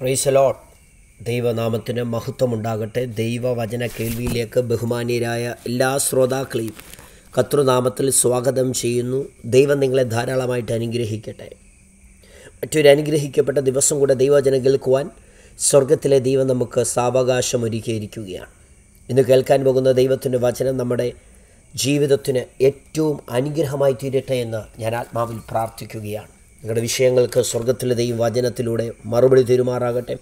പ്രൈസലോട്ട് ദൈവനാമത്തിന് മഹത്വമുണ്ടാകട്ടെ. ദൈവവചന കേൾവിയിലേക്ക് ബഹുമാനീയരായ എല്ലാ ശ്രോതാക്കളെയും കർത്തൃനാമത്തിൽ സ്വാഗതം ചെയ്യുന്നു. ദൈവം നിങ്ങളെ ധാരാളമായിട്ട് അനുഗ്രഹിക്കട്ടെ. മറ്റൊരു അനുഗ്രഹിക്കപ്പെട്ട ദിവസം കൂടെ ദൈവവചനം കേൾക്കുവാൻ സ്വർഗത്തിലെ ദൈവം നമുക്ക് സാവകാശം ഒരുക്കിയിരിക്കുകയാണ്. ഇന്ന് കേൾക്കാൻ പോകുന്ന ദൈവത്തിന്റെ വചനം നമ്മുടെ ജീവിതത്തിന് ഏറ്റവും അനുഗ്രഹമായി തീരട്ടെ എന്ന് ഞാൻ ആത്മാവിൽ പ്രാർത്ഥിക്കുകയാണ്. നിങ്ങളുടെ വിഷയങ്ങൾക്ക് സ്വർഗത്തിലെ ദൈവവചനത്തിലൂടെ മറുപടി തരുമാറാകട്ടെ.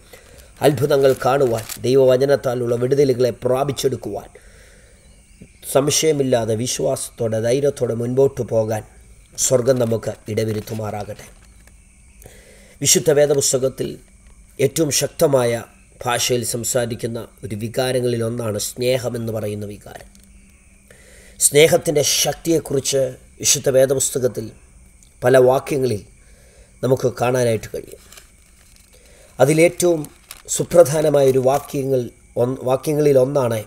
അത്ഭുതങ്ങൾ കാണുവാൻ ദൈവവചനത്താലുള്ള വിടുതലുകളെ പ്രാപിച്ചെടുക്കുവാൻ സംശയമില്ലാതെ വിശ്വാസത്തോടെ ധൈര്യത്തോടെ മുൻപോട്ട് പോകാൻ സ്വർഗം നമുക്ക് ഇടവരുത്തുമാറാകട്ടെ. വിശുദ്ധ വേദപുസ്തകത്തിൽ ഏറ്റവും ശക്തമായ ഭാഷയിൽ സംസാരിക്കുന്ന ഒരു വികാരങ്ങളിൽ ഒന്നാണ് സ്നേഹമെന്ന് പറയുന്ന വികാരം. സ്നേഹത്തിന്റെ ശക്തിയെക്കുറിച്ച് വിശുദ്ധ വേദപുസ്തകത്തിൽ പല വാക്യങ്ങളിൽ നമുക്ക് കാണാനായിട്ട് കഴിയും. അതിലേറ്റവും സുപ്രധാനമായൊരു വാക്യങ്ങൾ ഒന്ന് വാക്യങ്ങളിൽ ഒന്നാണ്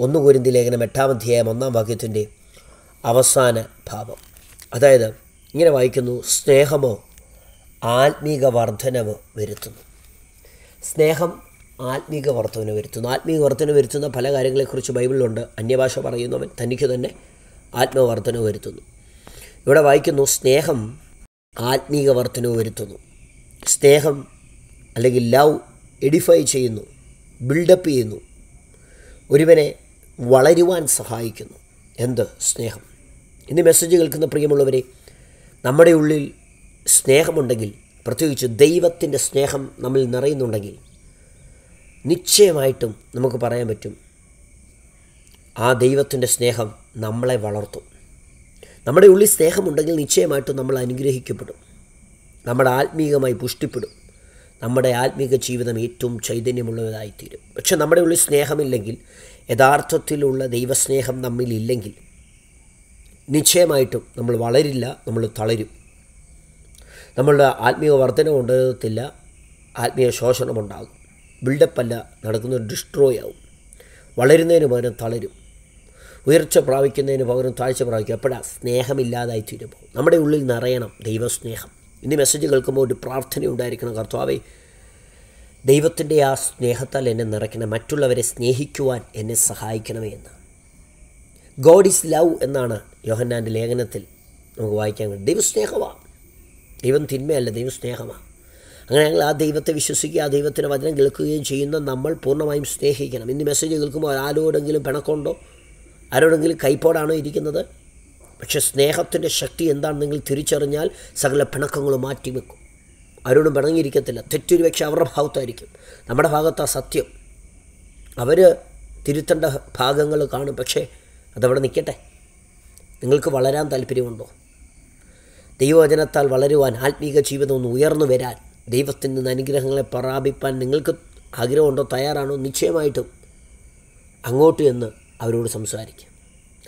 ഒന്ന് കുരിന്തി ലേഖനം എട്ടാം അധ്യായം ഒന്നാം വാക്യത്തിന്റെ അവസാന ഭാവം അതായത് ഇങ്ങനെ വായിക്കുന്നു സ്നേഹമോ ആത്മീക വർധനവ് വരുത്തുന്നു. സ്നേഹം ആത്മീക വർധന വരുത്തുന്നു. ആത്മീക വർധന വരുത്തുന്ന പല കാര്യങ്ങളെക്കുറിച്ച് ബൈബിളിലുണ്ട്. അന്യഭാഷ പറയുന്നവൻ തനിക്ക് തന്നെ ആത്മവർധന വരുത്തുന്നു. ഇവിടെ വായിക്കുന്നു സ്നേഹം ആത്മീക വർധനവ് വരുത്തുന്നു. സ്നേഹം അല്ലെങ്കിൽ ലവ് എഡിഫൈ ചെയ്യുന്നു ബിൽഡപ്പ് ചെയ്യുന്നു. ഒരുവനെ വളരുവാൻ സഹായിക്കുന്നു. എന്ത്? സ്നേഹം. ഇന്ന് മെസ്സേജ് കേൾക്കുന്ന പ്രിയമുള്ളവരെ നമ്മുടെ ഉള്ളിൽ സ്നേഹമുണ്ടെങ്കിൽ പ്രത്യേകിച്ച് ദൈവത്തിന്റെ സ്നേഹം നമ്മിൽ നിറയുന്നുണ്ടെങ്കിൽ നിശ്ചയമായിട്ടും നമുക്ക് പറയാൻ പറ്റും ആ ദൈവത്തിന്റെ സ്നേഹം നമ്മളെ വളർത്തും. നമ്മുടെ ഉള്ളിൽ സ്നേഹമുണ്ടെങ്കിൽ നിശ്ചയമായിട്ടും നമ്മൾ അനുഗ്രഹിക്കപ്പെടും. നമ്മുടെ ആത്മീകമായി പുഷ്ടിപ്പെടും. നമ്മുടെ ആത്മീക ജീവിതം ഏറ്റവും ചൈതന്യമുള്ളതായിത്തീരും. പക്ഷെ നമ്മുടെ ഉള്ളിൽ സ്നേഹമില്ലെങ്കിൽ യഥാർത്ഥത്തിലുള്ള ദൈവസ്നേഹം നമ്മിലില്ലെങ്കിൽ നിശ്ചയമായിട്ടും നമ്മൾ വളരില്ല നമ്മൾ തളരും. നമ്മളുടെ ആത്മീയ വർധന ഉണ്ടാകത്തില്ല ആത്മീയ ശോഷണമുണ്ടാകും ബിൽഡപ്പല്ല നടക്കുന്നത് ഡിസ്ട്രോയ് ആവും. വളരുന്നതിന് പകരം തളരും. ഉയർച്ച പ്രാപിക്കുന്നതിന് പകരം താഴ്ച പ്രാപിക്കുക. എപ്പോഴാണ് സ്നേഹമില്ലാതായി തീരുമ്പോൾ. നമ്മുടെ ഉള്ളിൽ നിറയണം ദൈവസ്നേഹം. ഇന്ന് മെസ്സേജ് കേൾക്കുമ്പോൾ ഒരു പ്രാർത്ഥന ഉണ്ടായിരിക്കണം. കർത്താവേ ദൈവത്തിന്റെ ആ സ്നേഹത്താൽ എന്നെ നിറയ്ക്കണം. മറ്റുള്ളവരെ സ്നേഹിക്കുവാൻ എന്നെ സഹായിക്കണമേ എന്ന്. ഗോഡ് ഈസ് ലവ് എന്നാണ് യോഹന്നാന്റെ ലേഖനത്തിൽ നമുക്ക് വായിക്കാൻ കഴിയും. ദൈവസ്നേഹമാണ് ദൈവം തിന്മയല്ല ദൈവം സ്നേഹമാണ് അങ്ങനെ ഞങ്ങൾ ആ ദൈവത്തെ വിശ്വസിക്കുക ആ ദൈവത്തിന്റെ വചനം കേൾക്കുകയും ചെയ്യുന്ന നമ്മൾ പൂർണമായും സ്നേഹിക്കണം. ഇന്ന് മെസ്സേജ് കേൾക്കുമ്പോൾ ആരോടെങ്കിലും പിണക്കമുണ്ടോ? ആരോടെങ്കിലും കൈപ്പോടാണോ ഇരിക്കുന്നത്? പക്ഷേ സ്നേഹത്തിന്റെ ശക്തി എന്താണെന്ന് നിങ്ങൾ തിരിച്ചറിഞ്ഞാൽ സകല പിണക്കങ്ങളും മാറ്റിവെക്കും ആരോടും പിണങ്ങിയിരിക്കത്തില്ല. തെറ്റൊരു പക്ഷെ അവരുടെ ഭാഗത്തായിരിക്കും. നമ്മുടെ ഭാഗത്താ സത്യം. അവർ തിരുത്തേണ്ട ഭാഗങ്ങൾ കാണും. പക്ഷേ അതവിടെ നിൽക്കട്ടെ. നിങ്ങൾക്ക് വളരാൻ താല്പര്യമുണ്ടോ? ദൈവവചനത്താൽ വളരുവാൻ ആത്മീക ജീവിതം ഒന്ന് ഉയർന്നു വരാൻ ദൈവത്തിൽ നിന്ന് അനുഗ്രഹങ്ങളെ പ്രാപിപ്പാൻ നിങ്ങൾക്ക് ആഗ്രഹമുണ്ടോ? തയ്യാറാണോ? നിശ്ചയമായിട്ടും. അങ്ങോട്ട് എന്ന് അവരോട് സംസാരിക്കുക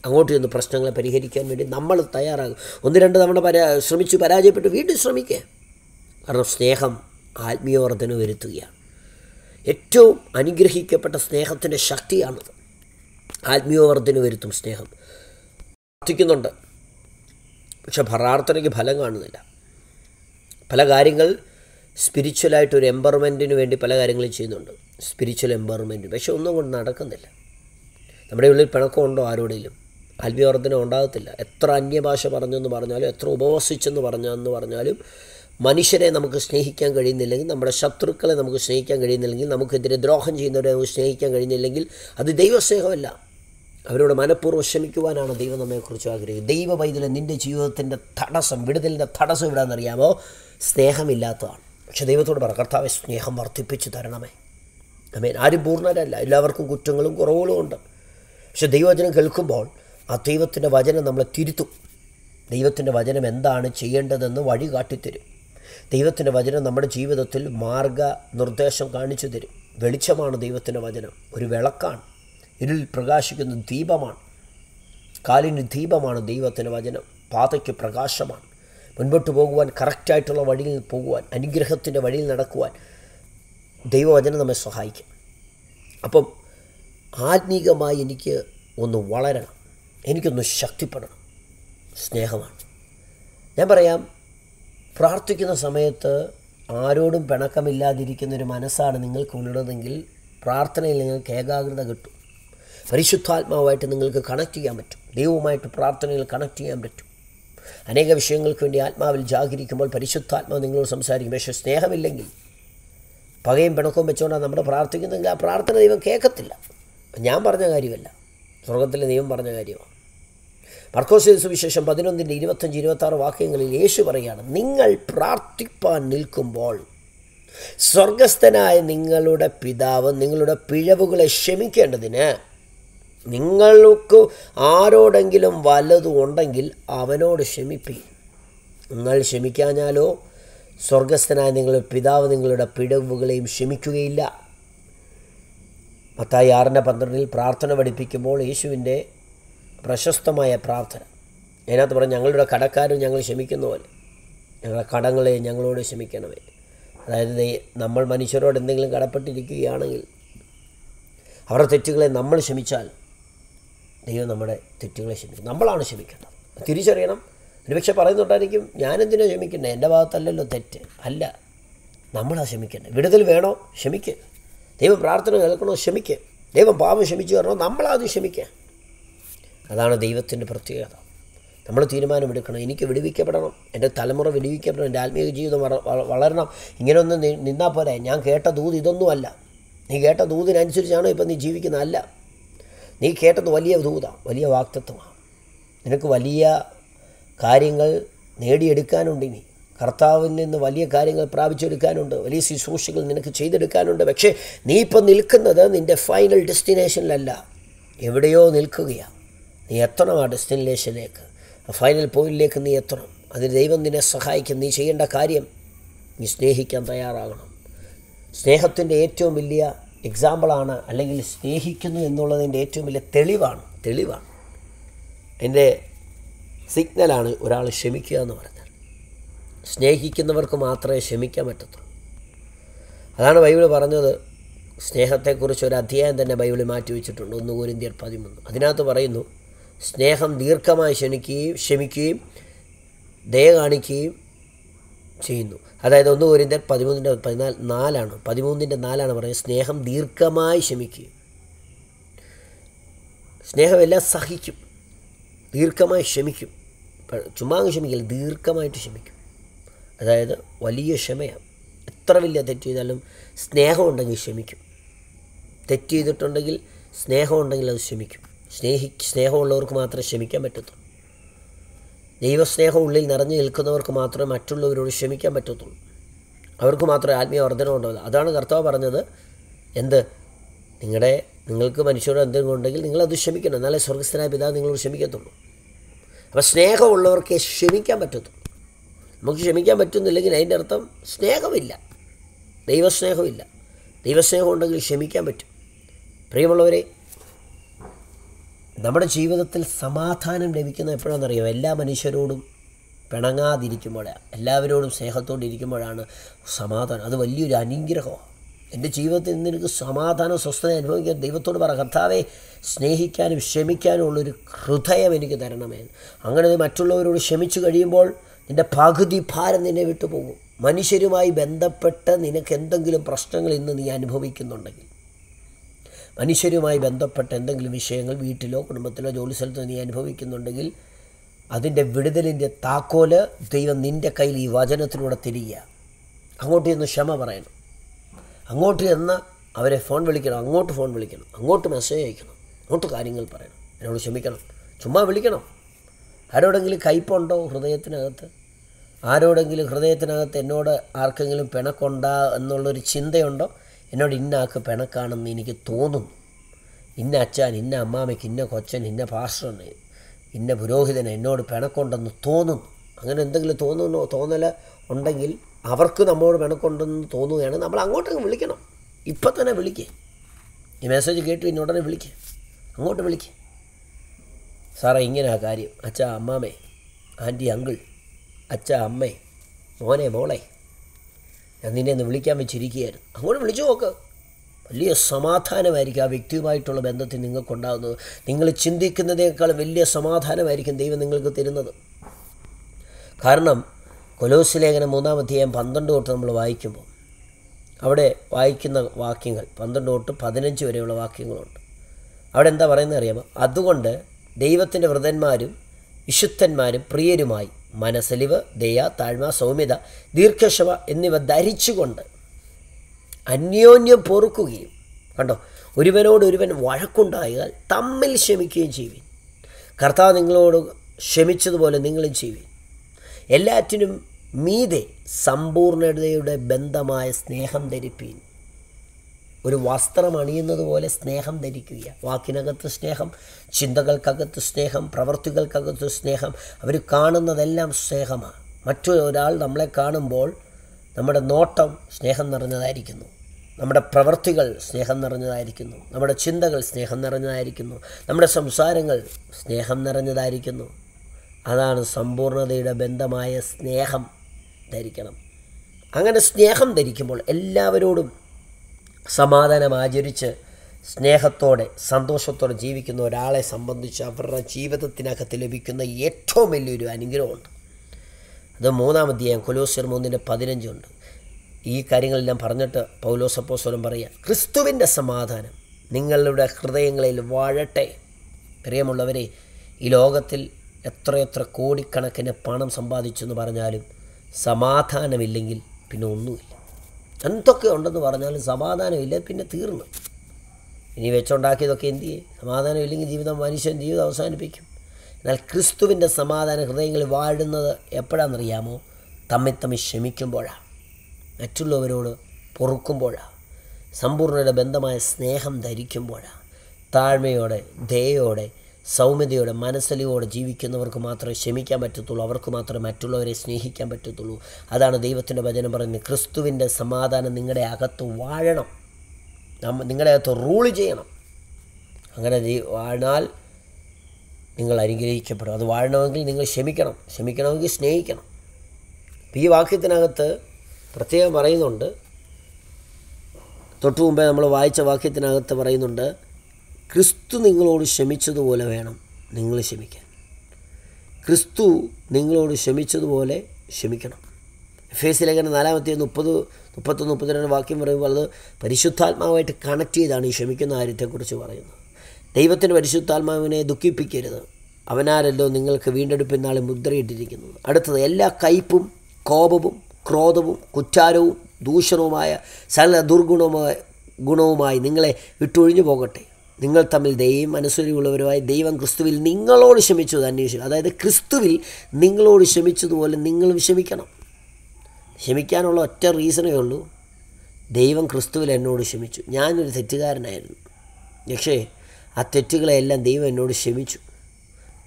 അങ്ങോട്ട് ചെന്ന് പ്രശ്നങ്ങളെ പരിഹരിക്കാൻ വേണ്ടി നമ്മൾ തയ്യാറാകും. ഒന്ന് രണ്ട് തവണ പരാ ശ്രമിച്ചു പരാജയപ്പെട്ട് വീണ്ടും ശ്രമിക്കുക. കാരണം സ്നേഹം ആത്മീയവർദ്ധന വരുത്തുകയാണ്. ഏറ്റവും അനുഗ്രഹിക്കപ്പെട്ട സ്നേഹത്തിന്റെ ശക്തിയാണത്. ആത്മീയവർദ്ധന വരുത്തും സ്നേഹം. പ്രാർത്ഥിക്കുന്നുണ്ട്. പക്ഷെ പ്രാർത്ഥനയ്ക്ക് ഫലം കാണുന്നില്ല. പല കാര്യങ്ങൾ സ്പിരിച്വലായിട്ടൊരു എംപവർമെന്റിന് വേണ്ടി പല കാര്യങ്ങളും ചെയ്യുന്നുണ്ട്. സ്പിരിച്വൽ എംപവർമെന്റ് പക്ഷെ ഒന്നും കൊണ്ട് നടക്കുന്നില്ല. നമ്മുടെ ഉള്ളിൽ പിണക്കമുണ്ടോ ആരോടെങ്കിലും? ആത്മീയവർദ്ധനം ഉണ്ടാകത്തില്ല. എത്ര അന്യഭാഷ പറഞ്ഞെന്ന് പറഞ്ഞാലും എത്ര ഉപവസിച്ചെന്ന് പറഞ്ഞെന്ന് പറഞ്ഞാലും മനുഷ്യരെ നമുക്ക് സ്നേഹിക്കാൻ കഴിയുന്നില്ലെങ്കിൽ നമ്മുടെ ശത്രുക്കളെ നമുക്ക് സ്നേഹിക്കാൻ കഴിയുന്നില്ലെങ്കിൽ നമുക്കെതിരെ ദ്രോഹം ചെയ്യുന്നവരെ നമുക്ക് സ്നേഹിക്കാൻ കഴിയുന്നില്ലെങ്കിൽ അത് ദൈവസ്നേഹമല്ല. അവരോട് മനഃപൂർവം ക്ഷമിക്കുവാനാണ് ദൈവം നമ്മെക്കുറിച്ച് ആഗ്രഹിക്കുന്നത്. ദൈവ പൈതലെ നിന്റെ ജീവിതത്തിന്റെ തടസ്സം വിടുതലിന്റെ തടസ്സം ഇവിടെയെന്നറിയാമോ സ്നേഹമില്ലാത്തതാണ്. പക്ഷെ ദൈവത്തോട് പറ കർത്താവെ സ്നേഹം വർദ്ധിപ്പിച്ച് തരണമേ. അമേൻ ആരും പൂർണരല്ല. എല്ലാവർക്കും കുറ്റങ്ങളും കുറവുകളും ഉണ്ട്. പക്ഷെ ദൈവവചനം കേൾക്കുമ്പോൾ ആ ദൈവത്തിന്റെ വചനം നമ്മളെ തിരുത്തും. ദൈവത്തിന്റെ വചനം എന്താണ് ചെയ്യേണ്ടതെന്ന് വഴി കാട്ടിത്തരും. ദൈവത്തിന്റെ വചനം നമ്മുടെ ജീവിതത്തിൽ മാർഗ നിർദ്ദേശം കാണിച്ചു തരും. വെളിച്ചമാണ് ദൈവത്തിന്റെ വചനം. ഒരു വിളക്കാണ്. ഇരുൾ പ്രകാശിക്കുന്ന ദീപമാണ്. കാലിന് ദീപമാണ് ദൈവത്തിന്റെ വചനം. പാതയ്ക്ക് പ്രകാശമാണ്. മുൻപോട്ട് പോകുവാൻ കറക്റ്റായിട്ടുള്ള വഴിയിൽ പോകുവാൻ അനുഗ്രഹത്തിന്റെ വഴിയിൽ നടക്കുവാൻ ദൈവവചനം നമ്മെ സഹായിക്കും. അപ്പം ആത്മീകമായി എനിക്ക് ഒന്ന് വളരണം. എനിക്കൊന്ന് ശക്തിപ്പെടണം. സ്നേഹമാണ്. ഞാൻ പറയാം പ്രാർത്ഥിക്കുന്ന സമയത്ത് ആരോടും പിണക്കമില്ലാതിരിക്കുന്ന ഒരു മനസ്സാണ് നിങ്ങൾക്ക് ഉള്ളതെങ്കിൽ പ്രാർത്ഥനയിൽ നിങ്ങൾക്ക് ഏകാഗ്രത കിട്ടും. പരിശുദ്ധാത്മാവുമായിട്ട് നിങ്ങൾക്ക് കണക്ട് ചെയ്യാൻ പറ്റും. ദൈവവുമായിട്ട് പ്രാർത്ഥനയിൽ കണക്ട് ചെയ്യാൻ പറ്റും. അനേക വിഷയങ്ങൾക്ക് വേണ്ടി ആത്മാവിൽ ജാഗരിക്കുമ്പോൾ പരിശുദ്ധാത്മാവ് നിങ്ങളോട് സംസാരിക്കും. പക്ഷേ സ്നേഹമില്ലെങ്കിൽ പകയും പിണക്കവും വെച്ചുകൊണ്ടാണ് നമ്മൾ പ്രാർത്ഥിക്കുന്നതെങ്കിൽ ആ പ്രാർത്ഥന ദൈവം കേൾക്കത്തില്ല. ഞാൻ പറഞ്ഞ കാര്യമല്ല. സ്വർഗത്തിലെ നിയമം പറഞ്ഞ കാര്യമാണ്. മർക്കോസ് സുവിശേഷം പതിനൊന്നിന്റെ ഇരുപത്തഞ്ച് ഇരുപത്താറ് വാക്യങ്ങളിൽ യേശു പറയുകയാണ് നിങ്ങൾ പ്രാർത്ഥിപ്പാൻ നിൽക്കുമ്പോൾ സ്വർഗസ്ഥനായ നിങ്ങളുടെ പിതാവ് നിങ്ങളുടെ പിഴവുകളെ ക്ഷമിക്കേണ്ടതിന് നിങ്ങൾക്ക് ആരോടെങ്കിലും വല്ലതും ഉണ്ടെങ്കിൽ അവനോട് ക്ഷമിപ്പി. നിങ്ങൾ ക്ഷമിക്കാഞ്ഞാലോ? സ്വർഗസ്ഥനായ നിങ്ങളുടെ പിതാവ് നിങ്ങളുടെ പിഴവുകളെയും ക്ഷമിക്കുകയില്ല. മത്തായി ആറിന്റെ പന്ത്രണ്ടിൽ പ്രാർത്ഥന പഠിപ്പിക്കുമ്പോൾ യേശുവിന്റെ പ്രശസ്തമായ പ്രാർത്ഥന. അതിനകത്ത് പറഞ്ഞാൽ ഞങ്ങളുടെ കടക്കാരും ഞങ്ങൾ ക്ഷമിക്കുന്ന പോലെ. ഞങ്ങളുടെ കടങ്ങളെ ഞങ്ങളോട് ക്ഷമിക്കണമേ. അതായത് നമ്മൾ മനുഷ്യരോട് എന്തെങ്കിലും കടപ്പെട്ടിരിക്കുകയാണെങ്കിൽ അവരുടെ തെറ്റുകളെ നമ്മൾ ക്ഷമിച്ചാൽ ദൈവം നമ്മുടെ തെറ്റുകളെ ക്ഷമിക്കും. നമ്മളാണ് ക്ഷമിക്കേണ്ടത്. തിരിച്ചറിയണം. ഒരുപക്ഷെ പറയുന്നുണ്ടായിരിക്കും ഞാനെന്തിനാണ് ക്ഷമിക്കേണ്ടത് എന്റെ ഭാഗത്തല്ലല്ലോ തെറ്റ്. അല്ല നമ്മളാണ് ക്ഷമിക്കേണ്ടത്. വിടുതൽ വേണോ? ക്ഷമിക്കുക ദൈവം പ്രാർത്ഥന കേൾക്കണോ? ക്ഷമിക്കുക ദൈവം പാപം ക്ഷമിച്ചു തരണോ? നമ്മളാദ്യം ക്ഷമിക്കുക അതാണ് ദൈവത്തിന്റെ പ്രത്യേകത. നമ്മൾ തീരുമാനമെടുക്കണം. എനിക്ക് വിടുവിക്കപ്പെടണം. എന്റെ തലമുറ വിടുവിക്കപ്പെടണം. എന്റെ ആത്മീയ ജീവിതം വള- വള- വളരണം. ഇങ്ങനെയൊന്നും നിന്നാൽ പോരെ. ഞാൻ കേട്ട ദൂത് ഇതൊന്നുമല്ല. നീ കേട്ട ദൂതിനനുസരിച്ചാണോ ഇപ്പം നീ ജീവിക്കുന്നത്? അല്ല. നീ കേട്ടത് വലിയ ദൂതാണ് വലിയ വാക്തത്വമാണ് നിനക്ക് വലിയ കാര്യങ്ങൾ നേടിയെടുക്കാനുണ്ട് ഇനി കർത്താവിൽ നിന്ന് വലിയ കാര്യങ്ങൾ പ്രാപിച്ചെടുക്കാനുണ്ട്. വലിയ ശുശ്രൂഷകൾ നിനക്ക് ചെയ്തെടുക്കാനുണ്ട്. പക്ഷേ നീ ഇപ്പം നിൽക്കുന്നത് നിന്റെ ഫൈനൽ ഡെസ്റ്റിനേഷനിലല്ല എവിടെയോ നിൽക്കുകയാണ് നീ എത്തണം ആ ഡെസ്റ്റിനേഷനിലേക്ക് ഫൈനൽ പോയിന്റിലേക്ക് നീ എത്തണം. അതിന് ദൈവം നിന്നെ സഹായിക്കും. നീ ചെയ്യേണ്ട കാര്യം നീ സ്നേഹിക്കാൻ തയ്യാറാകണം. സ്നേഹത്തിന്റെ ഏറ്റവും വലിയ എക്സാമ്പിളാണ് അല്ലെങ്കിൽ സ്നേഹിക്കുന്നു എന്നുള്ളതിന്റെ ഏറ്റവും വലിയ തെളിവാണ്. തെളിവാണ്. എന്റെ സിഗ്നലാണ് ഒരാൾ ക്ഷമിക്കുക എന്ന് പറഞ്ഞാൽ സ്നേഹിക്കുന്നവർക്ക് മാത്രമേ ക്ഷമിക്കാൻ പറ്റത്തുള്ളൂ. അതാണ് ബൈബിൾ പറഞ്ഞത്. സ്നേഹത്തെക്കുറിച്ച് ഒരു അധ്യായം തന്നെ ബൈബിളിൽ മാറ്റി വെച്ചിട്ടുണ്ട്. ഒന്ന് കോരിന്തിയർ പതിമൂന്ന്. അതിനകത്ത് പറയുന്നു സ്നേഹം ദീർഘമായി ക്ഷണിക്കുകയും ക്ഷമിക്കുകയും ദയ കാണിക്കുകയും ചെയ്യുന്നു. അതായത് ഒന്ന് കോരിന്തിയർ പതിമൂന്നിന്റെ പതിനാല് നാലാണ്. പതിമൂന്നിന്റെ നാലാണ് പറയുന്നത് സ്നേഹം ദീർഘമായി ക്ഷമിക്കുകയും. സ്നേഹമെല്ലാം സഹിക്കും. ദീർഘമായി ക്ഷമിക്കും. ചുമ്മാ ക്ഷമിക്കില്ല ദീർഘമായിട്ട് ക്ഷമിക്കും. അതായത് വലിയ ക്ഷമയാണ്. എത്ര വലിയ തെറ്റ് ചെയ്താലും സ്നേഹമുണ്ടെങ്കിൽ ക്ഷമിക്കും. തെറ്റ് ചെയ്തിട്ടുണ്ടെങ്കിൽ സ്നേഹമുണ്ടെങ്കിൽ അത് ക്ഷമിക്കും. സ്നേഹി സ്നേഹമുള്ളവർക്ക് മാത്രമേ ക്ഷമിക്കാൻ പറ്റത്തുള്ളൂ. ദൈവസ്നേഹം ഉള്ളിൽ നിറഞ്ഞു നിൽക്കുന്നവർക്ക് മാത്രമേ മറ്റുള്ളവരോട് ക്ഷമിക്കാൻ പറ്റത്തുള്ളൂ. അവർക്ക് മാത്രമേ ആത്മീയ വർധന ഉണ്ടാവില്ല അതാണ് കർത്താവ് പറഞ്ഞത്. എന്ത്? നിങ്ങളുടെ നിങ്ങൾക്ക് മനുഷ്യരോട് എന്തെങ്കിലും ഉണ്ടെങ്കിൽ നിങ്ങളത് ക്ഷമിക്കണം. എന്നാലേ സ്വർഗസ്ഥനായ പിതാവ് നിങ്ങളോട് ക്ഷമിക്കത്തുള്ളൂ. അപ്പോൾ സ്നേഹമുള്ളവർക്ക് ക്ഷമിക്കാൻ പറ്റത്തുള്ളൂ. നമുക്ക് ക്ഷമിക്കാൻ പറ്റുന്നില്ലെങ്കിൽ അതിന്റെ അർത്ഥം സ്നേഹമില്ല. ദൈവസ്നേഹമില്ല. ദൈവസ്നേഹം ഉണ്ടെങ്കിൽ ക്ഷമിക്കാൻ പറ്റും. പ്രിയമുള്ളവരെ നമ്മുടെ ജീവിതത്തിൽ സമാധാനം ലഭിക്കുന്ന എപ്പോഴാണെന്നറിയോ? എല്ലാ മനുഷ്യരോടും പിണങ്ങാതിരിക്കുമ്പോഴാണ് എല്ലാവരോടും സ്നേഹത്തോടെ ഇരിക്കുമ്പോഴാണ് സമാധാനം. അത് വലിയൊരു അനുഗ്രഹമാണ്. എന്റെ ജീവിതത്തിൽ എനിക്ക് സമാധാനം സ്വസ്ഥത അനുഭവിക്കാൻ ദൈവത്തോട് പറ കർത്താവെ സ്നേഹിക്കാനും ക്ഷമിക്കാനും ഉള്ളൊരു ഹൃദയം എനിക്ക് തരണമേ. അങ്ങനെ മറ്റുള്ളവരോട് ക്ഷമിച്ചു കഴിയുമ്പോൾ നിന്റെ പകുതി ഭാരം നിന്നെ വിട്ടുപോകും മനുഷ്യരുമായി ബന്ധപ്പെട്ട് നിനക്ക് എന്തെങ്കിലും പ്രശ്നങ്ങൾ ഇന്ന് നീ അനുഭവിക്കുന്നുണ്ടെങ്കിൽ മനുഷ്യരുമായി ബന്ധപ്പെട്ട എന്തെങ്കിലും വിഷയങ്ങൾ വീട്ടിലോ കുടുംബത്തിലോ ജോലി സ്ഥലത്തോ നീ അനുഭവിക്കുന്നുണ്ടെങ്കിൽ അതിന്റെ വിടുതലിന്റെ താക്കോൽ ദൈവം നിന്റെ കയ്യിൽ ഈ വചനത്തിലൂടെ തിരിയുക. അങ്ങോട്ട് ചെന്ന് ക്ഷമ പറയണം. അങ്ങോട്ട് ചെന്ന് അവരെ ഫോൺ വിളിക്കണം. അങ്ങോട്ട് ഫോൺ വിളിക്കണം. അങ്ങോട്ട് മെസ്സേജ് അയക്കണം. അങ്ങോട്ട് കാര്യങ്ങൾ പറയണം. എന്നോട് ക്ഷമിക്കണം. ചുമ്മാ വിളിക്കണം. ആരോടെങ്കിലും കയ്പുണ്ടോ ഹൃദയത്തിനകത്ത്? ആരോടെങ്കിലും ഹൃദയത്തിനകത്ത് എന്നോട് ആർക്കെങ്കിലും പിണക്കുണ്ടാ എന്നുള്ളൊരു ചിന്തയുണ്ടോ? എന്നോട് ഇന്ന ആൾക്ക് പിണക്കാണെന്ന് എനിക്ക് തോന്നുന്നു. ഇന്ന അച്ഛൻ ഇന്ന അമ്മാമയ്ക്ക് ഇന്ന കൊച്ചൻ ഇന്ന പാസ്റ്ററിന് ഇന്ന പുരോഹിതന് എന്നോട് പിണക്കുണ്ടെന്ന് തോന്നുന്നു. അങ്ങനെ എന്തെങ്കിലും തോന്നുന്നു തോന്നൽ ഉണ്ടെങ്കിൽ അവർക്ക് നമ്മോട് പിണക്കുണ്ടെന്ന് തോന്നുകയാണ്. നമ്മൾ അങ്ങോട്ടങ്ങ് വിളിക്കണം. ഇപ്പം തന്നെ വിളിക്കേ. ഈ മെസ്സേജ് കേട്ട് പിന്നെ ഉടനെ വിളിക്കേ. അങ്ങോട്ട് വിളിക്കേ. സാറേ ഇങ്ങനെയാ കാര്യം. അച്ഛാ അമ്മാമേ ആന്റി അങ്കിൾ അച്ഛാ അമ്മേ മോനെ മോളെ. ഞാൻ നിന്നെ ഒന്ന് വിളിക്കാൻ വെച്ചിരിക്കുകയായിരുന്നു. അങ്ങോട്ട് വിളിച്ചു നോക്ക്. വലിയ സമാധാനമായിരിക്കും ആ വ്യക്തിയുമായിട്ടുള്ള ബന്ധത്തിൽ നിങ്ങൾക്കുണ്ടാകുന്നത്. നിങ്ങൾ ചിന്തിക്കുന്നതിനേക്കാൾ വലിയ സമാധാനമായിരിക്കും ദൈവം നിങ്ങൾക്ക് തരുന്നത്. കാരണം കൊലോസ് ലേഖനം മൂന്നാം അധ്യായം പന്ത്രണ്ട് തൊട്ട് നമ്മൾ വായിക്കുമ്പോൾ അവിടെ വായിക്കുന്ന വാക്യങ്ങൾ പന്ത്രണ്ട് തൊട്ട് പതിനഞ്ച് വരെയുള്ള വാക്യങ്ങളുണ്ട്. അവിടെ എന്താ പറയുന്നത് അറിയാമോ? അതുകൊണ്ട് ദൈവത്തിന്റെ വൃതന്മാരും വിശുദ്ധന്മാരും പ്രിയരുമായി മനസ്സലിവ് ദയ താഴ്മ സൗമ്യത ദീർഘക്ഷമ എന്നിവ ധരിച്ചുകൊണ്ട് അന്യോന്യം പൊറുക്കുകയും കണ്ടോ? ഒരുവനോട് ഒരുവൻ വഴക്കുണ്ടായാൽ തമ്മിൽ ക്ഷമിക്കുകയും ചെയ്യുവിൻ. കർത്താവ് നിങ്ങളോട് ക്ഷമിച്ചതുപോലെ നിങ്ങളും ചെയ്യുവിൻ. എല്ലാറ്റിനും മീതെ സമ്പൂർണതയുടെ ബന്ധമായ സ്നേഹം ധരിപ്പീൻ. ഒരു വസ്ത്രം അണിയുന്നത് പോലെ സ്നേഹം ധരിക്കുക വാക്കിനകത്ത് സ്നേഹം ചിന്തകൾക്കകത്ത് സ്നേഹം പ്രവൃത്തികൾക്കകത്ത് സ്നേഹം അവർ കാണുന്നതെല്ലാം സ്നേഹമാണ്. മറ്റൊരാൾ നമ്മളെ കാണുമ്പോൾ നമ്മുടെ നോട്ടം സ്നേഹം നിറഞ്ഞതായിരിക്കുന്നു. നമ്മുടെ പ്രവൃത്തികൾ സ്നേഹം നിറഞ്ഞതായിരിക്കുന്നു. നമ്മുടെ ചിന്തകൾ സ്നേഹം നിറഞ്ഞതായിരിക്കുന്നു. നമ്മുടെ സംസാരങ്ങൾ സ്നേഹം നിറഞ്ഞതായിരിക്കുന്നു. അതാണ് സമ്പൂർണതയുടെ ബന്ധമായ സ്നേഹം ധരിക്കണം. അങ്ങനെ സ്നേഹം ധരിക്കുമ്പോൾ എല്ലാവരോടും സമാധാനം ആചരിച്ച് സ്നേഹത്തോടെ സന്തോഷത്തോടെ ജീവിക്കുന്ന ഒരാളെ സംബന്ധിച്ച് അവരുടെ ജീവിതത്തിനകത്ത് ലഭിക്കുന്ന ഏറ്റവും വലിയൊരു അനുഗ്രഹമുണ്ട്. അത് മൂന്നാം അധ്യായം കൊലോസ്യർ മൂന്നിന്റെ പതിനഞ്ചുണ്ട് ഈ കാര്യങ്ങളെല്ലാം പറഞ്ഞിട്ട് പൗലോസപ്പോസ്വലം പറയുക ക്രിസ്തുവിന്റെ സമാധാനം നിങ്ങളുടെ ഹൃദയങ്ങളിൽ വാഴട്ടെ. പ്രിയമുള്ളവരെ ഈ ലോകത്തിൽ എത്രയെത്ര കോടിക്കണക്കിന് പണം സമ്പാദിച്ചു എന്ന് പറഞ്ഞാലും സമാധാനമില്ലെങ്കിൽ പിന്നെ ഒന്നുമില്ല. എന്തൊക്കെ ഉണ്ടെന്ന് പറഞ്ഞാലും സമാധാനമില്ല പിന്നെ തീർന്നു. ഇനി വെച്ചുണ്ടാക്കിയതൊക്കെ എന്ത് ചെയ്യും? സമാധാനമില്ലെങ്കിൽ ജീവിതം മനുഷ്യൻ ജീവിതം അവസാനിപ്പിക്കും. എന്നാൽ ക്രിസ്തുവിന്റെ സമാധാന ഹൃദയങ്ങളിൽ വാഴുന്നത് എപ്പോഴാണെന്നറിയാമോ? തമ്മിൽ തമ്മിൽ ക്ഷമിക്കുമ്പോഴാണ് മറ്റുള്ളവരോട് പൊറുക്കുമ്പോഴാണ് സമ്പൂർണയുടെ ബന്ധമായ സ്നേഹം ധരിക്കുമ്പോഴാണ് താഴ്മയോടെ ദയോടെ സൗമ്യതയോടെ മനസ്സലിവോടെ ജീവിക്കുന്നവർക്ക് മാത്രമേ ക്ഷമിക്കാൻ പറ്റത്തുള്ളൂ അവർക്ക് മാത്രമേ മറ്റുള്ളവരെ സ്നേഹിക്കാൻ പറ്റത്തുള്ളൂ. അതാണ് ദൈവത്തിന്റെ വചനം പറയുന്നത്. ക്രിസ്തുവിന്റെ സമാധാനം നിങ്ങളുടെ അകത്ത് വാഴണം. നിങ്ങളുടെ അകത്ത് റൂൾ ചെയ്യണം. അങ്ങനെ വാഴാൽ നിങ്ങൾ അനുഗ്രഹിക്കപ്പെടും. അത് വാഴണമെങ്കിൽ നിങ്ങൾ ക്ഷമിക്കണം. ക്ഷമിക്കണമെങ്കിൽ സ്നേഹിക്കണം. ഈ വാക്യത്തിനകത്ത് പ്രത്യേകം പറയുന്നുണ്ട്. തൊട്ടു മുമ്പേ നമ്മൾ വായിച്ച വാക്യത്തിനകത്ത് പറയുന്നുണ്ട് ക്രിസ്തു നിങ്ങളോട് ക്ഷമിച്ചതുപോലെ വേണം നിങ്ങൾ ക്ഷമിക്കാൻ. ക്രിസ്തു നിങ്ങളോട് ക്ഷമിച്ചതുപോലെ ക്ഷമിക്കണം. എഫ് എസ് ലേഖനം നാലാമത്തെ മുപ്പത് മുപ്പത്തൊന്ന് മുപ്പത്തിരണ്ട് വാക്യം പറയുമ്പോൾ അത് പരിശുദ്ധാത്മാവായിട്ട് കണക്ട് ചെയ്താണ് ഈ ക്ഷമിക്കുന്ന കാര്യത്തെക്കുറിച്ച് പറയുന്നത്. ദൈവത്തിന്റെ പരിശുദ്ധാത്മാവിനെ ദുഃഖിപ്പിക്കരുത്. അവനാരല്ലോ നിങ്ങൾക്ക് വീണ്ടെടുപ്പിൻ നാളെ മുദ്രയിട്ടിരിക്കുന്നത് അടുത്തത് എല്ലാ കയ്പും കോപവും ക്രോധവും കുറ്റാരവും ദൂഷണവുമായ സകല ദുർഗുണവുമായ ഗുണവുമായി നിങ്ങളെ വിട്ടൊഴിഞ്ഞു പോകട്ടെ. നിങ്ങൾ തമ്മിൽ ദൈവം അനുസരിച്ചുള്ളവരുമായി ദൈവം ക്രിസ്തുവിൽ നിങ്ങളോട് ക്ഷമിച്ചത് അന്വേഷിച്ചു. അതായത് ക്രിസ്തുവിൽ നിങ്ങളോട് ക്ഷമിച്ചതുപോലെ നിങ്ങളും ക്ഷമിക്കണം. ക്ഷമിക്കാനുള്ള ഒറ്റ റീസണേ ഉള്ളൂ. ദൈവം ക്രിസ്തുവിൽ എന്നോട് ക്ഷമിച്ചു. ഞാനൊരു തെറ്റുകാരനായിരുന്നു. പക്ഷേ ആ തെറ്റുകളെല്ലാം ദൈവം എന്നോട് ക്ഷമിച്ചു.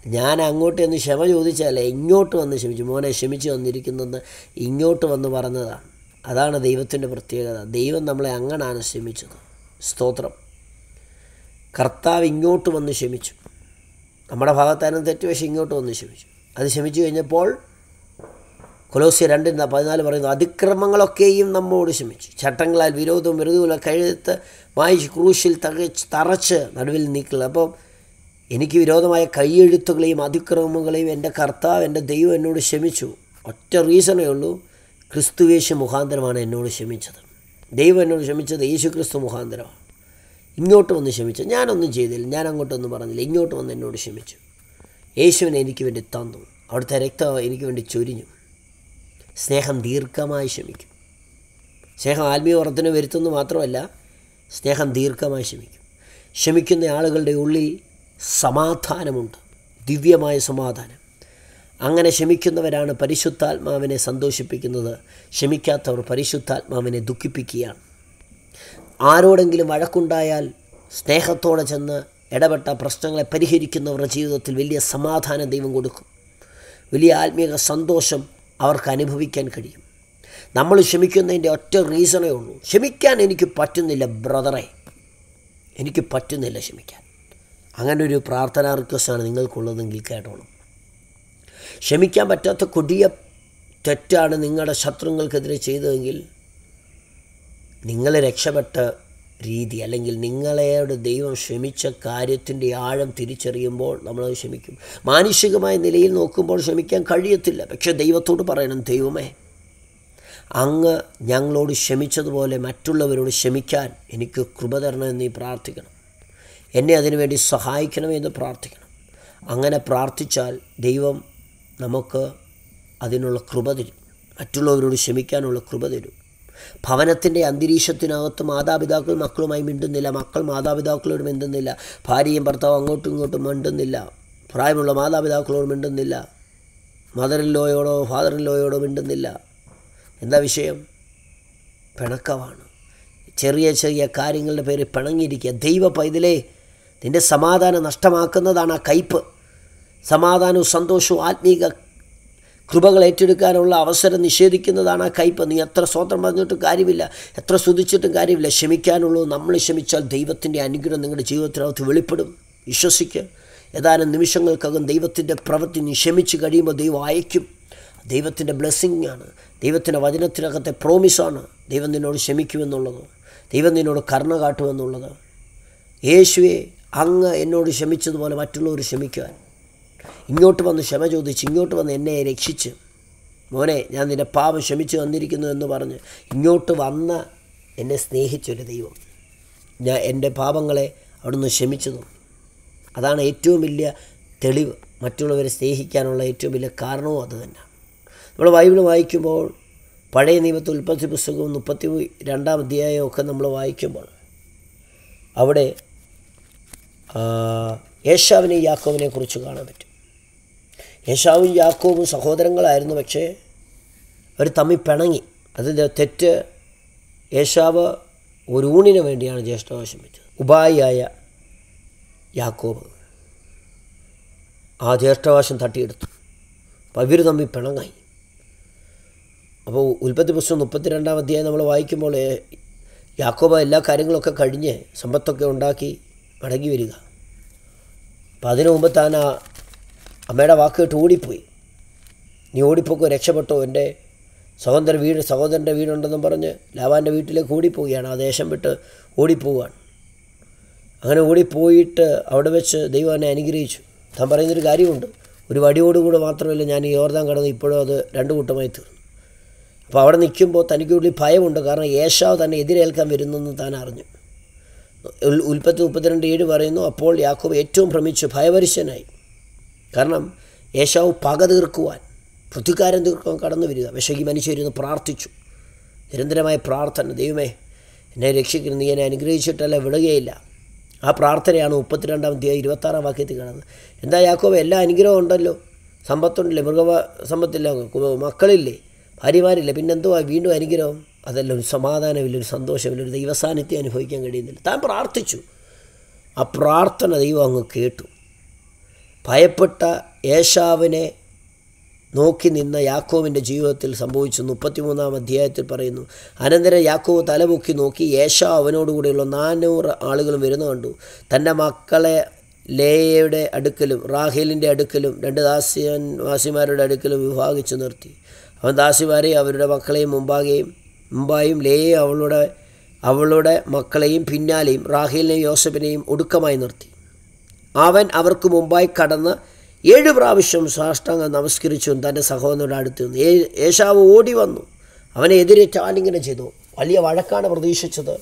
ഞാൻ അങ്ങോട്ട് എന്ന് ക്ഷമ ചോദിച്ചാലേ ഇങ്ങോട്ട് വന്ന് ക്ഷമിച്ചു. മോനെ ക്ഷമിച്ചു വന്നിരിക്കുന്നെന്ന് ഇങ്ങോട്ട് വന്ന് പറഞ്ഞതാണ്. അതാണ് ദൈവത്തിന്റെ പ്രത്യേകത. ദൈവം നമ്മളെ അങ്ങനാണ് ക്ഷമിച്ചത്. സ്തോത്രം. കർത്താവ് ഇങ്ങോട്ട് വന്ന് ക്ഷമിച്ചു. നമ്മുടെ ഭാഗത്തായിരുന്നു തെറ്റ് പക്ഷേ ഇങ്ങോട്ട് വന്ന് ക്ഷമിച്ചു. അത് ക്ഷമിച്ചു കഴിഞ്ഞപ്പോൾ കൊലോസ്യ രണ്ടിന് പതിനാല് പറയുന്നു അതിക്രമങ്ങളൊക്കെയും നമ്മോട് ക്ഷമിച്ചു. ചട്ടങ്ങളാൽ വിരോധവും വെറുതുമില്ല കഴുത്ത് വായിച്ച് ക്രൂശിൽ തകച്ച് തറച്ച് നടുവിൽ നീക്കുക അപ്പം എനിക്ക് വിരോധമായ കൈയെഴുത്തുകളെയും അതിക്രമങ്ങളെയും എന്റെ കർത്താവ് എന്റെ ദൈവം എന്നോട് ക്ഷമിച്ചു. ഒറ്റ റീസണേ ഉള്ളൂ ക്രിസ്തുവേശു മുഖാന്തരമാണ് എന്നോട് ക്ഷമിച്ചത്. ദൈവം എന്നോട് ക്ഷമിച്ചത് യേശു ക്രിസ്തു മുഖാന്തരമാണ്. ഇങ്ങോട്ട് വന്ന് ക്ഷമിച്ചു. ഞാനൊന്നും ചെയ്തില്ല. ഞാൻ അങ്ങോട്ടൊന്നും പറഞ്ഞില്ല. ഇങ്ങോട്ട് വന്ന് എന്നോട് ക്ഷമിച്ചു. യേശുവിനെ എനിക്ക് വേണ്ടി തന്നു. അവിടുത്തെ രക്തം എനിക്ക് വേണ്ടി ചൊരിഞ്ഞു. സ്നേഹം ദീർഘമായി ക്ഷമിക്കും. സ്നേഹം ആത്മീയ വർധന വരുത്തുന്നു മാത്രമല്ല സ്നേഹം ദീർഘമായി ക്ഷമിക്കും. ക്ഷമിക്കുന്ന ആളുകളുടെ ഉള്ളിൽ സമാധാനമുണ്ട്. ദിവ്യമായ സമാധാനം. അങ്ങനെ ക്ഷമിക്കുന്നവരാണ് പരിശുദ്ധാത്മാവിനെ സന്തോഷിപ്പിക്കുന്നത്. ക്ഷമിക്കാത്തവർ പരിശുദ്ധാത്മാവിനെ ദുഃഖിപ്പിക്കുകയാണ്. ആരോടെങ്കിലും വഴക്കുണ്ടായാൽ സ്നേഹത്തോടെ ചെന്ന് ഇടപെട്ട പ്രശ്നങ്ങളെ പരിഹരിക്കുന്നവരുടെ ജീവിതത്തിൽ വലിയ സമാധാനം ദൈവം കൊടുക്കും. വലിയ ആത്മീയ സന്തോഷം അവർക്ക് അനുഭവിക്കാൻ കഴിയും. നമ്മൾ ക്ഷമിക്കുന്നതിന്റെ ഒറ്റ റീസണേ ഉള്ളൂ. ക്ഷമിക്കാൻ എനിക്ക് പറ്റുന്നില്ല ബ്രദറെ. എനിക്ക് പറ്റുന്നില്ല ക്ഷമിക്കാൻ. അങ്ങനെ ഒരു പ്രാർത്ഥനാ റിക്വസ്റ്റാണ് നിങ്ങൾക്കുള്ളതെങ്കിൽ കേട്ടോളൂ ക്ഷമിക്കാൻ പറ്റാത്ത കൊടിയ തെറ്റാണ് നിങ്ങളുടെ ശത്രുക്കൾക്കെതിരെ ചെയ്തതെങ്കിൽ നിങ്ങൾ രക്ഷപ്പെട്ട രീതി അല്ലെങ്കിൽ നിങ്ങളെയോട് ദൈവം ക്ഷമിച്ച കാര്യത്തിന്റെ ആഴം തിരിച്ചറിയുമ്പോൾ നമ്മളത് ക്ഷമിക്കും. മാനുഷികമായ നിലയിൽ നോക്കുമ്പോൾ ക്ഷമിക്കാൻ കഴിയത്തില്ല. പക്ഷേ ദൈവത്തോട് പറയണം ദൈവമേ അങ്ങ് ഞങ്ങളോട് ക്ഷമിച്ചതുപോലെ മറ്റുള്ളവരോട് ക്ഷമിക്കാൻ എനിക്ക് കൃപ തരണമെന്ന് നീ പ്രാർത്ഥിക്കണം. എന്നെ അതിനുവേണ്ടി സഹായിക്കണമെന്ന് പ്രാർത്ഥിക്കണം. അങ്ങനെ പ്രാർത്ഥിച്ചാൽ ദൈവം നമുക്ക് അതിനുള്ള കൃപ തരും. മറ്റുള്ളവരോട് ക്ഷമിക്കാനുള്ള കൃപ തരും. ഭവനത്തിന്റെ അന്തരീക്ഷത്തിനകത്ത് മാതാപിതാക്കൾ മക്കളുമായി മിണ്ടുന്നില്ല മക്കൾ മാതാപിതാക്കളോട് മിണ്ടുന്നില്ല ഭാര്യയും ഭർത്താവും അങ്ങോട്ടും ഇങ്ങോട്ടും മിണ്ടുന്നില്ല പ്രായമുള്ള മാതാപിതാക്കളോട് മിണ്ടുന്നില്ല മദറിൻ ലോയോടോ ഫാദറിൻ ലോയോടോ മിണ്ടുന്നില്ല. എന്താ വിഷയം? പിണക്കമാണ്. ചെറിയ ചെറിയ കാര്യങ്ങളുടെ പേര് പിണങ്ങിയിരിക്കുക. ദൈവ പൈതലേ നിന്റെ സമാധാനം നഷ്ടമാക്കുന്നതാണ് ആ കയ്പ്. സമാധാനവും സന്തോഷവും ആത്മീക കൃപകൾ ഏറ്റെടുക്കാനുള്ള അവസരം നിഷേധിക്കുന്നതാണ് ആ കയ്പ്. നീ എത്ര സ്വതന്ത്രം പറഞ്ഞിട്ടും കാര്യമില്ല. എത്ര സ്തുതിച്ചിട്ടും കാര്യമില്ല. ക്ഷമിക്കാനുള്ളൂ. നമ്മൾ ക്ഷമിച്ചാൽ ദൈവത്തിന്റെ അനുഗ്രഹം നിങ്ങളുടെ ജീവിതത്തിനകത്ത് വെളിപ്പെടും. വിശ്വസിക്കുക ഏതാനും നിമിഷങ്ങൾക്കകം ദൈവത്തിന്റെ പ്രവൃത്തി നീ ക്ഷമിച്ച് കഴിയുമ്പോൾ ദൈവം അയക്കും ദൈവത്തിന്റെ ബ്ലെസ്സിങ് ആണ്. ദൈവത്തിന്റെ വചനത്തിനകത്തെ പ്രോമിസാണ് ദൈവം നിന്നോട് ക്ഷമിക്കുമെന്നുള്ളത്. ദൈവം നിന്നോട് കരുണ കാട്ടുമെന്നുള്ളത്. യേശുവെ അങ്ങ് എന്നോട് ക്ഷമിച്ചതുപോലെ മറ്റുള്ളവർ ക്ഷമിക്കുവാൻ. ഇങ്ങോട്ട് വന്ന് ക്ഷമ ചോദിച്ച് ഇങ്ങോട്ട് വന്ന് എന്നെ രക്ഷിച്ച്. മോനെ ഞാൻ നിന്റെ പാപം ക്ഷമിച്ചു തന്നിരിക്കുന്നു എന്ന് പറഞ്ഞ് ഇങ്ങോട്ട് വന്ന എന്നെ സ്നേഹിച്ചൊരു ദൈവം. ഞാൻ എന്റെ പാപങ്ങളെ അവിടുന്ന് ക്ഷമിച്ചു അതാണ് ഏറ്റവും വലിയ തെളിവ്. മറ്റുള്ളവരെ സ്നേഹിക്കാനുള്ള ഏറ്റവും വലിയ കാരണവും അത് തന്നെയാണ്. നമ്മൾ ബൈബിൾ വായിക്കുമ്പോൾ പഴയ നിയമത്തെ ഉൽപ്പത്തി പുസ്തകവും മുപ്പത്തി രണ്ടാം അധ്യായവും ഒക്കെ നമ്മൾ വായിക്കുമ്പോൾ അവിടെ യേശാവിനെ യാക്കോവിനെ കുറിച്ച് കാണാൻ പറ്റും. യേശാവും യാക്കോവും സഹോദരങ്ങളായിരുന്നു. പക്ഷേ അവർ തമ്മിൽ പിണങ്ങി. അതിന്റെ തെറ്റ്. യേശാവ് ഒരു ഊണിന് വേണ്ടിയാണ് ജ്യേഷ്ഠാവശം വെച്ചത് ഉപായിയായ യാക്കോബ് ആ ജ്യേഷ്ഠവാശം തട്ടിയെടുത്തു. അപ്പോൾ ഇവർ തമ്മിൽ പിണങ്ങായി. അപ്പോൾ ഉൽപ്പത്തി പുസ്തകം മുപ്പത്തിരണ്ടാം അധ്യായം നമ്മൾ വായിക്കുമ്പോൾ യാക്കോബ എല്ലാ കാര്യങ്ങളൊക്കെ കഴിഞ്ഞ് സമ്പത്തൊക്കെ ഉണ്ടാക്കി മടങ്ങി വരിക. അപ്പം അതിനു മുമ്പ് താൻ ആ അമ്മയുടെ വാക്ക് കേട്ട് ഓടിപ്പോയി. നീ ഓടിപ്പോക്കോ രക്ഷപ്പെട്ടോ എന്റെ സഹോദരൻ വീട് സഹോദരന്റെ വീടുണ്ടെന്നും പറഞ്ഞ് ലാവാന്റെ വീട്ടിലേക്ക് ഓടിപ്പോവുകയാണ്. ആ ദേശം വിട്ട് ഓടിപ്പോവുകയാണ്. അങ്ങനെ ഓടിപ്പോയിട്ട് അവിടെ വെച്ച് ദൈവം എന്നെ അനുഗ്രഹിച്ചു. താൻ പറയുന്നൊരു കാര്യമുണ്ട്. ഒരു വടിയോടുകൂടെ മാത്രമല്ല ഞാൻ ഈ യോർദാൻ കടന്ന് ഇപ്പോഴും അത് രണ്ട് കൂട്ടമായി തീർന്നു. അപ്പോൾ അവിടെ നിൽക്കുമ്പോൾ തനിക്കുള്ളിൽ ഭയമുണ്ട്. കാരണം യേശാവ് തന്നെ എതിരേൽക്കാൻ വരുന്നെന്ന് താൻ അറിഞ്ഞു. ഉൽപ്പത്തി മുപ്പത്തിരണ്ട് ഏഴ് പറയുന്നു അപ്പോൾ യാക്കോബ് ഏറ്റവും ഭ്രമിച്ച് ഭയപരിശനായി. കാരണം യേശാവ് പക തീർക്കുവാൻ പ്രതികാരം തീർക്കുവാൻ കടന്നു വരിക. ഈ മനുഷ്യരുന്ന് പ്രാർത്ഥിച്ചു. നിരന്തരമായ പ്രാർത്ഥന. ദൈവമേ എന്നെ രക്ഷിക്കുന്നു നീ എന്നെ അനുഗ്രഹിച്ചിട്ടല്ല വിടുകയില്ല. ആ പ്രാർത്ഥനയാണ് മുപ്പത്തിരണ്ടാം തീയതി ഇരുപത്താറാം വാക്യത്തിൽ കാണുന്നത്. എന്താ യാക്കോബ് എല്ലാ അനുഗ്രഹവും ഉണ്ടല്ലോ. സമ്പത്തുണ്ടല്ലേ മൃഗ സമ്പത്തില്ല മക്കളില്ലേ ഭാര്യമാരില്ലേ പിന്നെന്തോ വീണ്ടും അനുഗ്രഹം? അതല്ല ഒരു സമാധാനമില്ല ഒരു സന്തോഷമില്ല ഒരു ദൈവസാന്നിധ്യം അനുഭവിക്കാൻ കഴിയുന്നില്ല. താൻ പ്രാർത്ഥിച്ചു. ആ പ്രാർത്ഥന ദൈവം അങ്ങ് കേട്ടു. ഭയപ്പെട്ട ഏഷാവിനെ നോക്കി നിന്ന യാക്കോവിന്റെ ജീവിതത്തിൽ സംഭവിച്ചു മുപ്പത്തിമൂന്നാം അധ്യായത്തിൽ പറയുന്നു. അനന്തരം യാക്കോവ് തലപൊക്കി നോക്കി യേശാ അവനോടുകൂടിയുള്ള നാനൂറ് ആളുകളും വരുന്നു കണ്ടു. തന്റെ മക്കളെ ലേയയുടെ അടുക്കലും റാഹേലിന്റെ അടുക്കലും രണ്ട് ദാസ്യൻ വാസിമാരുടെ അടുക്കലും വിഭാഗിച്ചു നിർത്തി. അവൻ ദാസിമാരെ അവരുടെ മക്കളെയും മുമ്പാകെയും മുമ്പായും ലേയെ അവളുടെ അവളുടെ മക്കളെയും പിന്നാലെയും റാഹേലിനെയും യോസഫിനെയും ഒടുക്കമായി നിർത്തി. അവൻ അവർക്ക് മുമ്പായി കടന്ന് ഏഴ് പ്രാവശ്യം സാഷ്ടാംഗം നമസ്കരിച്ചു തന്റെ സഹോദരനോട് അടുത്ത് നിന്ന് യേശാവ് ഓടി വന്നു. അവനെ എതിരേറ്റാലിങ്ങനെ ചെയ്തു. വലിയ വഴക്കാണ് പ്രതീക്ഷിച്ചത്.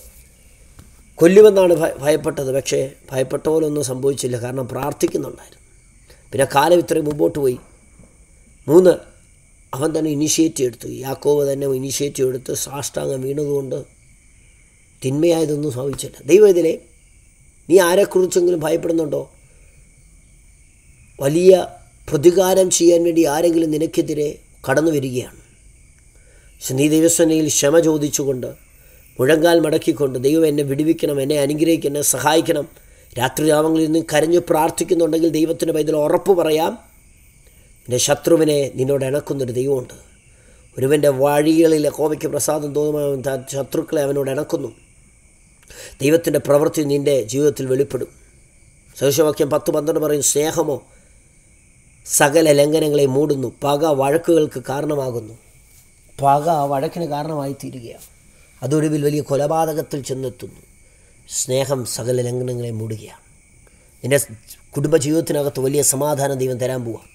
കൊല്ലുമെന്നാണ് ഭയപ്പെട്ടത്. പക്ഷേ ഭയപ്പെട്ട പോലൊന്നും സംഭവിച്ചില്ല. കാരണം പ്രാർത്ഥിക്കുന്നുണ്ടായിരുന്നു. പിന്നെ കാലം ഇത്രയും മുമ്പോട്ട് പോയി. മൂന്ന് അവൻ തന്നെ ഇനിഷ്യേറ്റീവ് എടുത്തു. യാക്കോവ് തന്നെ ഇനിഷ്യേറ്റീവ് എടുത്ത് സാഷ്ടാംഗം വീണതുകൊണ്ട് തിന്മയായതൊന്നും സംഭവിച്ചില്ല. ദൈവം ഇതിലെ നീ ആരെക്കുറിച്ചെങ്കിലും ഭയപ്പെടുന്നുണ്ടോ? വലിയ പ്രതികാരം ചെയ്യാൻ വേണ്ടി ആരെങ്കിലും നിനക്കെതിരെ കടന്നു വരികയാണ്. പക്ഷെ നീ ദൈവസേനയിൽ ക്ഷമ ചോദിച്ചുകൊണ്ട് മുഴങ്കാൽ മടക്കിക്കൊണ്ട് ദൈവം എന്നെ വിടുവിക്കണം എന്നെ അനുഗ്രഹിക്കണം എന്നെ സഹായിക്കണം. രാത്രിയാമങ്ങളിൽ നിന്ന് കരഞ്ഞു പ്രാർത്ഥിക്കുന്നുണ്ടെങ്കിൽ ദൈവത്തിന്റെ പൈതൽ ഉറപ്പ് പറയാം. എന്റെ ശത്രുവിനെ നിന്നോട് ഇണക്കുന്നൊരു ദൈവമുണ്ട്. ഒരുവന്റെ വഴികളിൽ കോപയ്ക്ക് പ്രസാദം തോന്നുമ്പോൾ ശത്രുക്കളെ അവനോട് ഇണക്കുന്നു. ദൈവത്തിന്റെ പ്രവൃത്തി നിന്റെ ജീവിതത്തിൽ വെളിപ്പെടും. സദൃശവാക്യം പത്ത് പന്ത്രണ്ട് പറയും സ്നേഹമോ സകല ലംഘനങ്ങളെ മൂടുന്നു. പക വഴക്കുകൾക്ക് കാരണമാകുന്നു. പക വഴക്കിന് കാരണമായി തീരുകയാണ് അതൊടുവിൽ വലിയ കൊലപാതകത്തിൽ ചെന്നെത്തുന്നു. സ്നേഹം സകല ലംഘനങ്ങളെ മൂടുകയാണ്. നിന്റെ കുടുംബജീവിതത്തിനകത്ത് വലിയ സമാധാനം ദൈവം തരാൻ പോവാം.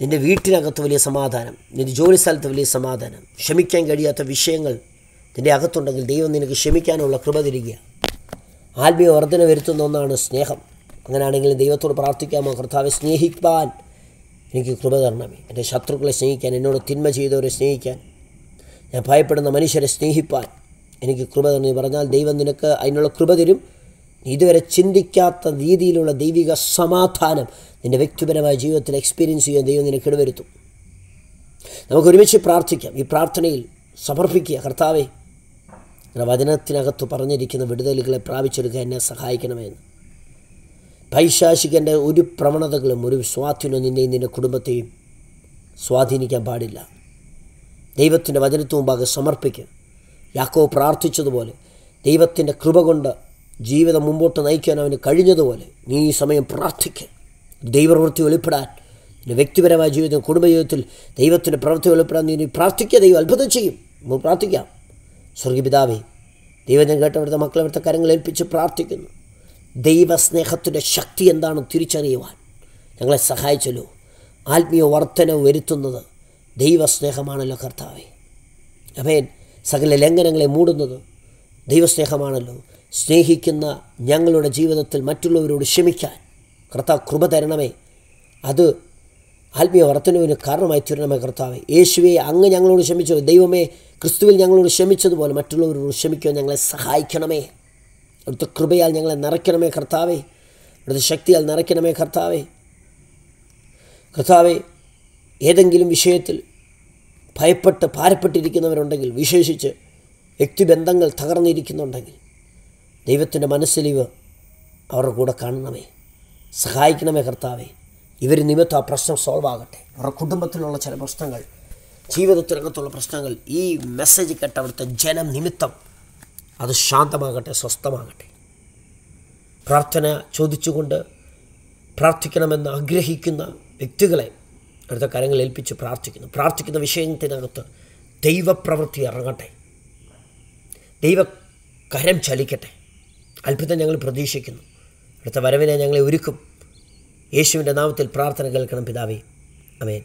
നിന്റെ വീട്ടിനകത്ത് വലിയ സമാധാനം നിന്റെ ജോലി സ്ഥലത്ത് വലിയ സമാധാനം ക്ഷമിക്കാൻ കഴിയാത്ത വിഷയങ്ങൾ നിന്റെ അകത്തുണ്ടെങ്കിൽ ദൈവം നിനക്ക് ക്ഷമിക്കാനുള്ള കൃപ തിരികുക ആത്മീയ വർധന വരുത്തുന്ന ഒന്നാണ് സ്നേഹം. അങ്ങനെയാണെങ്കിൽ ദൈവത്തോട് പ്രാർത്ഥിക്കാമോ? കർത്താവെ സ്നേഹിക്കാൻ എനിക്ക് കൃപ തരണമേ. എന്റെ ശത്രുക്കളെ സ്നേഹിക്കാൻ എന്നോട് തിന്മ ചെയ്തവരെ സ്നേഹിക്കാൻ. ഞാൻ ഭയപ്പെടുന്ന മനുഷ്യരെ സ്നേഹിപ്പാൻ. എനിക്ക് കൃപ തരണമെന്ന് പറഞ്ഞാൽ ദൈവം നിനക്ക് അതിനുള്ള കൃപ തരും. ഇതുവരെ ചിന്തിക്കാത്ത രീതിയിലുള്ള ദൈവിക സമാധാനം നിന്റെ വ്യക്തിപരമായ ജീവിതത്തിൽ എക്സ്പീരിയൻസ് ചെയ്യാൻ ദൈവം നിനക്ക് ഇടവരുത്തും. നമുക്ക് ഒരുമിച്ച് പ്രാർത്ഥിക്കാം. ഈ പ്രാർത്ഥനയിൽ സമർപ്പിക്കുക. കർത്താവേ വചനത്തിനകത്ത് പറഞ്ഞിരിക്കുന്ന വിടുതലുകളെ പ്രാപിച്ചെടുക്കാൻ എന്നെ സഹായിക്കണമെന്ന് പൈശാചികന്റെ ഒരു പ്രവണതകളും ഒരു സ്വാധീനവും നിന്നെയും നിന്റെ കുടുംബത്തെയും സ്വാധീനിക്കാൻ പാടില്ല. ദൈവത്തിന്റെ വചനത്തു മുമ്പാകെ സമർപ്പിക്കുക യാക്കോ പ്രാർത്ഥിച്ചതുപോലെ ദൈവത്തിന്റെ കൃപ കൊണ്ട് ജീവിതം മുമ്പോട്ട് നയിക്കാൻ അവന് കഴിഞ്ഞതുപോലെ നീ ഈ സമയം പ്രാർത്ഥിക്കുക ദൈവപ്രവൃത്തി വെളിപ്പെടാൻ നിന്റെ വ്യക്തിപരമായ ജീവിതം കുടുംബജീവിതത്തിൽ ദൈവത്തിന്റെ പ്രവൃത്തി വെളിപ്പെടാൻ നീ പ്രാർത്ഥിക്കുക. ദൈവം അത്ഭുതം ചെയ്യും. നമുക്ക് പ്രാർത്ഥിക്കാം. സ്വർഗീപിതാവേ ദൈവം കേട്ടവിടുത്തെ മക്കളെ അവിടുത്തെ ഏൽപ്പിച്ച് പ്രാർത്ഥിക്കുന്നു. ദൈവസ്നേഹത്തിന്റെ ശക്തി എന്താണെന്ന് തിരിച്ചറിയുവാൻ ഞങ്ങളെ സഹായിച്ചല്ലോ. ആത്മീയ വർധന വരുത്തുന്നത് ദൈവസ്നേഹമാണല്ലോ കർത്താവെ. അമേൻ സകല ലംഘനങ്ങളെ മൂടുന്നത് ദൈവസ്നേഹമാണല്ലോ. സ്നേഹിക്കുന്ന ഞങ്ങളുടെ ജീവിതത്തിൽ മറ്റുള്ളവരോട് ക്ഷമിക്കാൻ കർത്താവ് കൃപ തരണമേ. അത് ആത്മീയ വർധനവിന് കാരണമായി തീരണമേ കർത്താവെ. യേശുവെ അങ്ങ് ഞങ്ങളോട് ക്ഷമിച്ചു ദൈവമേ ക്രിസ്തുവിൽ ഞങ്ങളോട് ക്ഷമിച്ചതുപോലെ മറ്റുള്ളവരോട് ക്ഷമിക്കുവാൻ ഞങ്ങളെ സഹായിക്കണമേ. അവിടുത്തെ കൃപയാൽ ഞങ്ങളെ നിറയ്ക്കണമേ കർത്താവേ. അവിടുത്തെ ശക്തിയാൽ നിറയ്ക്കണമേ കർത്താവേ. കർത്താവെ ഏതെങ്കിലും വിഷയത്തിൽ ഭയപ്പെട്ട് ഭാരപ്പെട്ടിരിക്കുന്നവരുണ്ടെങ്കിൽ വിശേഷിച്ച് വ്യക്തിബന്ധങ്ങൾ തകർന്നിരിക്കുന്നുണ്ടെങ്കിൽ ദൈവത്തിന്റെ മനസ്സിലിവ് അവരുടെ കൂടെ കാണണമേ. സഹായിക്കണമേ കർത്താവേ. ഇവർ നിമിത്തം ആ പ്രശ്നം സോൾവ് ആകട്ടെ. അവരുടെ കുടുംബത്തിലുള്ള ചില പ്രശ്നങ്ങൾ ജീവിതത്തിനകത്തുള്ള പ്രശ്നങ്ങൾ ഈ മെസ്സേജ് കേട്ട അവിടുത്തെ ജനം നിമിത്തം അത് ശാന്തമാകട്ടെ സ്വസ്ഥമാകട്ടെ. പ്രാർത്ഥന ചോദിച്ചുകൊണ്ട് പ്രാർത്ഥിക്കണമെന്ന് ആഗ്രഹിക്കുന്ന വ്യക്തികളെ അടുത്ത കരങ്ങൾ ഏൽപ്പിച്ച് പ്രാർത്ഥിക്കുന്നു. പ്രാർത്ഥിക്കുന്ന വിഷയത്തിനകത്ത് ദൈവപ്രവൃത്തി ഇറങ്ങട്ടെ. ദൈവ കരം ചലിക്കട്ടെ. അത്ഭുതം ഞങ്ങൾ പ്രതീക്ഷിക്കുന്നു. അടുത്ത വരവിനെ ഞങ്ങളെ ഒരുക്കും. യേശുവിന്റെ നാമത്തിൽ പ്രാർത്ഥന കേൾക്കണം പിതാവേ. അമേൻ